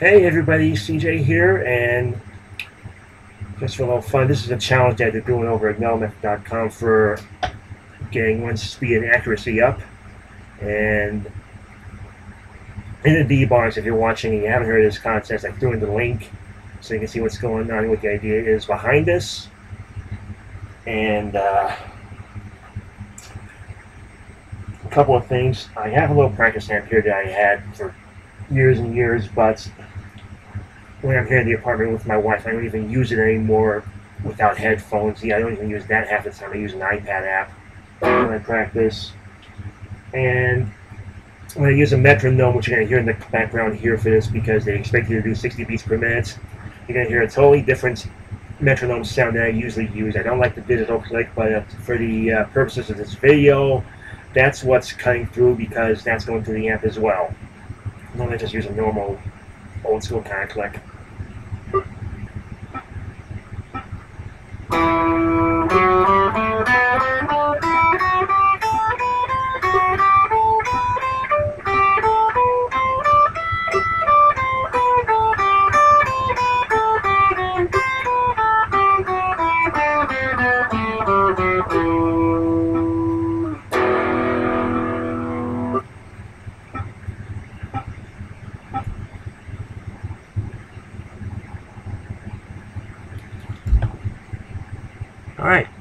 Hey everybody, CJ here, and just for a little fun, this is a challenge that they're doing over at metalmethod.com for getting one speed and accuracy up. And in the D-bars, if you're watching and you haven't heard of this contest, I'm doing the link so you can see what's going on, and what the idea is behind this. And uh, a couple of things. I have a little practice amp here that I had for years and years, but when I'm here in the apartment with my wife, I don't even use it anymore without headphones. Yeah, I don't even use that half the time. I use an iPad app when I practice. And when I use a metronome, which you're going to hear in the background here for this because they expect you to do 60 beats per minute, you're going to hear a totally different metronome sound that I usually use. I don't like the digital click, but uh, for the uh, purposes of this video, that's what's cutting through because that's going through the amp as well. I'm going to just use a normal old school kind of click. All right.